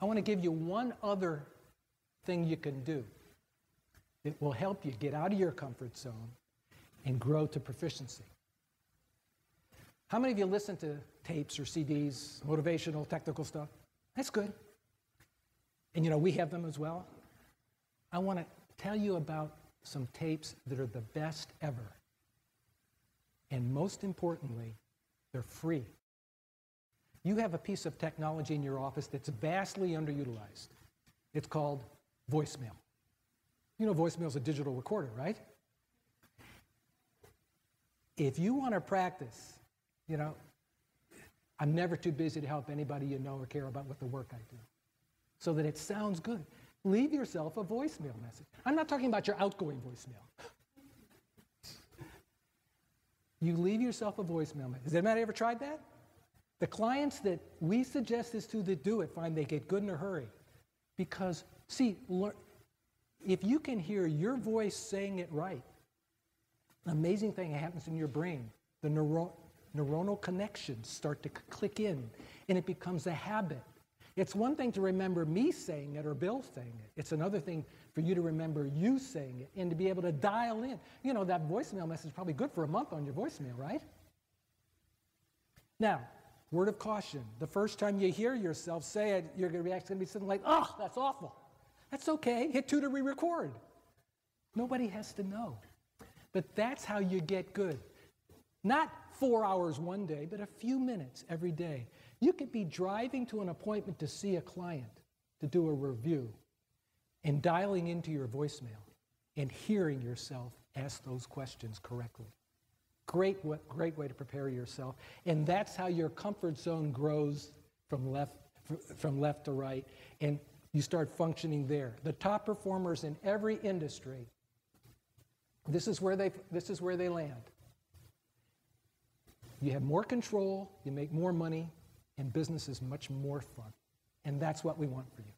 I want to give you one other thing you can do. It will help you get out of your comfort zone and grow to proficiency. How many of you listen to tapes or CDs, motivational, technical stuff? That's good. And you know, we have them as well. I want to tell you about some tapes that are the best ever. And most importantly, they're free. You have a piece of technology in your office that's vastly underutilized. It's called voicemail. You know, voicemail is a digital recorder, right? If you want to practice, you know, I'm never too busy to help anybody you know or care about with the work I do so that it sounds good. Leave yourself a voicemail message. I'm not talking about your outgoing voicemail. you leave yourself a voicemail message. Has anybody ever tried that? The clients that we suggest this to that do it find they get good in a hurry. Because, see, if you can hear your voice saying it right, an amazing thing happens in your brain. The neuro- neuronal connections start to click in, and it becomes a habit. It's one thing to remember me saying it or Bill saying it. It's another thing for you to remember you saying it and to be able to dial in. You know, that voicemail message is probably good for a month on your voicemail, right? Now, word of caution. The first time you hear yourself say it, your reaction going to be something like, oh, that's awful. That's okay. Hit two to re record. Nobody has to know. But that's how you get good. Not four hours one day, but a few minutes every day. You could be driving to an appointment to see a client, to do a review, and dialing into your voicemail and hearing yourself ask those questions correctly. Great, great way to prepare yourself. And that's how your comfort zone grows from left, from left to right, and you start functioning there. The top performers in every industry, this is where they, this is where they land. You have more control, you make more money, and business is much more fun. And that's what we want for you.